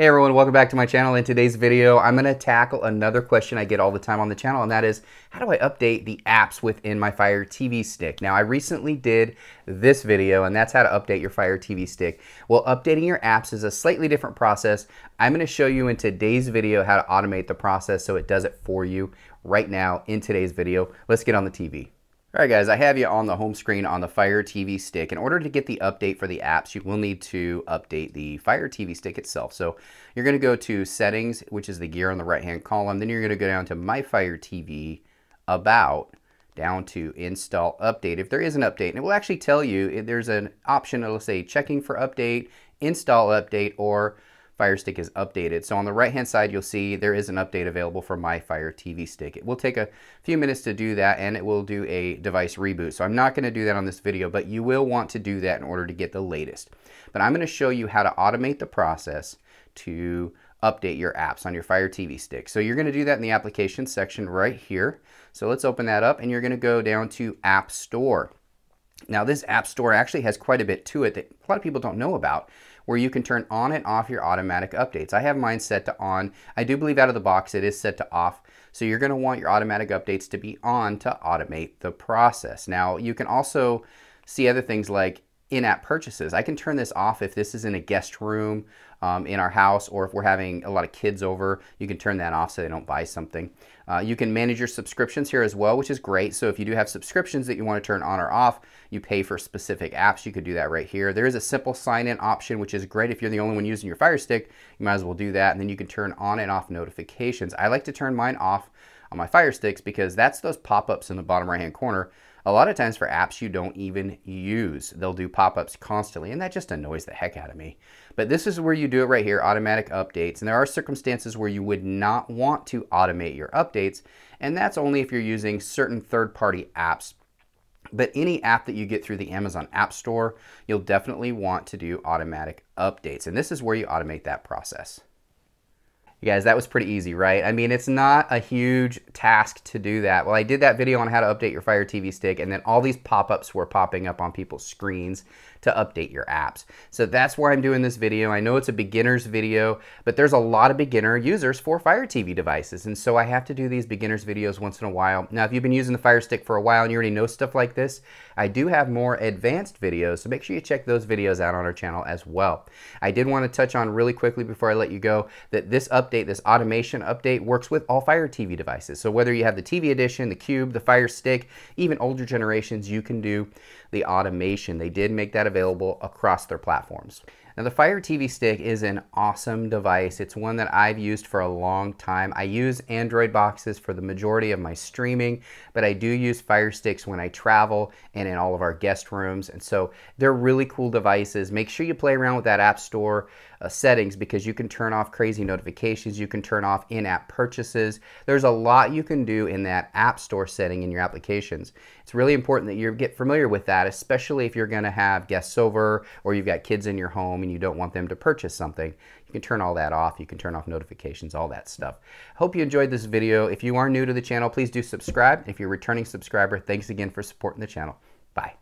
Hey everyone, welcome back to my channel. In today's video, I'm gonna tackle another question I get all the time on the channel, and that is, how do I update the apps within my Fire TV stick? Now, I recently did this video, and that's how to update your Fire TV stick. Well, updating your apps is a slightly different process. I'm gonna show you in today's video how to automate the process so it does it for you right now in today's video. Let's get on the TV. All right guys, I have you on the home screen on the Fire TV stick. In order to get the update for the apps, you will need to update the Fire TV stick itself. So you're gonna go to settings, which is the gear on the right hand column. Then you're gonna go down to My Fire TV, About, down to Install Update. If there is an update, and it will actually tell you, there's an option that'll say checking for update, install update, or Fire Stick is updated. So on the right hand side, you'll see there is an update available for my Fire TV Stick. It will take a few minutes to do that and it will do a device reboot. So I'm not gonna do that on this video, but you will want to do that in order to get the latest. But I'm gonna show you how to automate the process to update your apps on your Fire TV stick. So you're gonna do that in the application section right here. So let's open that up and you're gonna go down to App Store. Now this App Store actually has quite a bit to it that a lot of people don't know about where you can turn on and off your automatic updates. I have mine set to on. I do believe out of the box it is set to off. So you're going to want your automatic updates to be on to automate the process. Now you can also see other things like in-app purchases. I can turn this off if this is in a guest room um, in our house or if we're having a lot of kids over, you can turn that off so they don't buy something. Uh, you can manage your subscriptions here as well, which is great. So if you do have subscriptions that you want to turn on or off, you pay for specific apps, you could do that right here. There is a simple sign-in option, which is great. If you're the only one using your Fire Stick, you might as well do that. And then you can turn on and off notifications. I like to turn mine off on my Fire Sticks because that's those pop-ups in the bottom right-hand corner a lot of times for apps you don't even use. They'll do pop-ups constantly and that just annoys the heck out of me. But this is where you do it right here, automatic updates. And there are circumstances where you would not want to automate your updates and that's only if you're using certain third-party apps but any app that you get through the Amazon App Store, you'll definitely want to do automatic updates. And this is where you automate that process. You guys, that was pretty easy, right? I mean, it's not a huge task to do that. Well, I did that video on how to update your Fire TV stick, and then all these pop-ups were popping up on people's screens to update your apps. So that's why I'm doing this video. I know it's a beginner's video, but there's a lot of beginner users for Fire TV devices, and so I have to do these beginner's videos once in a while. Now, if you've been using the Fire Stick for a while and you already know stuff like this, I do have more advanced videos, so make sure you check those videos out on our channel as well. I did want to touch on really quickly before I let you go that this update update, this automation update, works with all Fire TV devices. So whether you have the TV edition, the Cube, the Fire Stick, even older generations, you can do the automation. They did make that available across their platforms. Now the Fire TV Stick is an awesome device. It's one that I've used for a long time. I use Android boxes for the majority of my streaming, but I do use Fire Sticks when I travel and in all of our guest rooms. And so they're really cool devices. Make sure you play around with that App Store uh, settings because you can turn off crazy notifications. You can turn off in-app purchases. There's a lot you can do in that App Store setting in your applications. It's really important that you get familiar with that, especially if you're to have guests over or you've got kids in your home and you don't want them to purchase something. You can turn all that off. You can turn off notifications, all that stuff. Hope you enjoyed this video. If you are new to the channel, please do subscribe. If you're a returning subscriber, thanks again for supporting the channel. Bye.